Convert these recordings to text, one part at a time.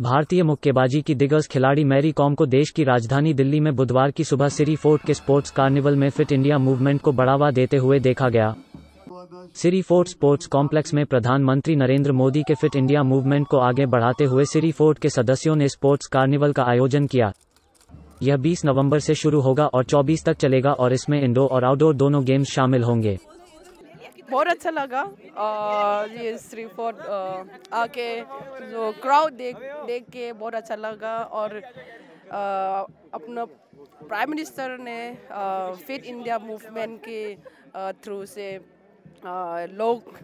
भारतीय मुक्केबाजी की दिग्गज खिलाड़ी मैरी कॉम को देश की राजधानी दिल्ली में बुधवार की सुबह सिरी फोर्ट के स्पोर्ट्स कार्निवल में फिट इंडिया मूवमेंट को बढ़ावा देते हुए देखा गया। सिरी फोर्ट स्पोर्ट्स कॉम्प्लेक्स में प्रधानमंत्री नरेंद्र मोदी के फिट इंडिया मूवमेंट को आगे बढ़ाते हुए सिरी फोर्ट के सदस्यों ने स्पोर्ट्स कार्निवल का आयोजन किया। यह 20 नवंबर से शुरू होगा और 24 तक चलेगा और इसमें इंडोर और आउटडोर दोनों गेम्स शामिल होंगे। बहुत अच्छा लगा। और ये श्री फोर्ट आके जो क्राउड देख देख के बहुत अच्छा लगा। और आ, अपना प्राइम मिनिस्टर ने फिट इंडिया मूवमेंट के थ्रू से आ, लोग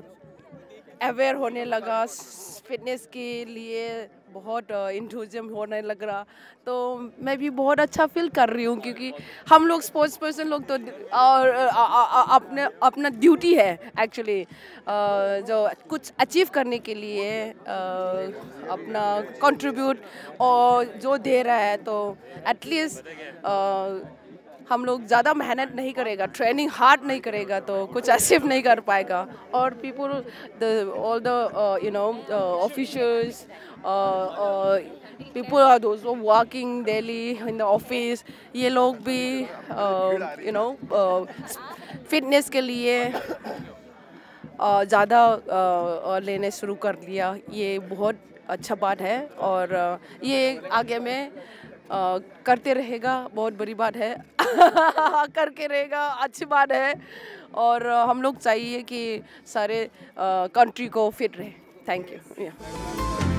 अवेयर होने लगा। फिटनेस के लिए बहुत इंथुजम होने लग रहा। तो मैं भी बहुत अच्छा फील कर रही हूँ क्योंकि हम लोग स्पोर्ट्स पर्सन लोग तो और अपने, अपना ड्यूटी है एक्चुअली जो कुछ अचीव करने के लिए अपना कंट्रीब्यूट और जो दे रहा है तो एटलीस्ट हम लोग ज़्यादा मेहनत नहीं करेगा ट्रेनिंग हार्ड नहीं करेगा तो कुछ अचीव नहीं कर पाएगा। और people the all the you know officials people are those working daily in the office ये लोग भी यू नो फिटनेस के लिए ज़्यादा uh, लेने शुरू कर लिया ये बहुत अच्छा बात है और uh, ये आगे में करते रहेगा बहुत बड़ी बात है। करके रहेगा अच्छी बात है। और हम लोग चाहिए कि सारे कंट्री को फिट रहे। Thank you